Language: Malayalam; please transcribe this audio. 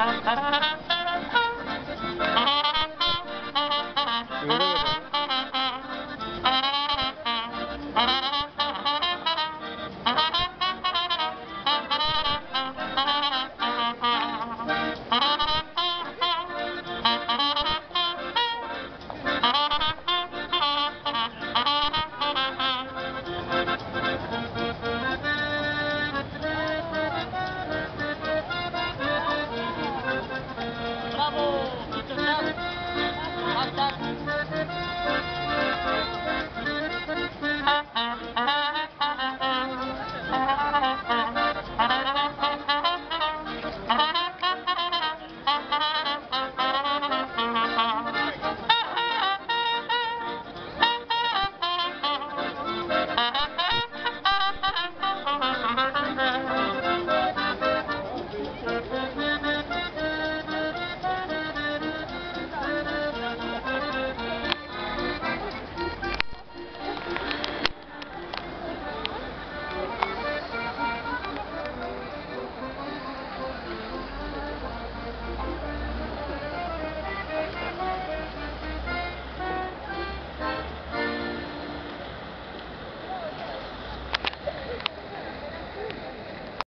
Thank you. kamu itu kan?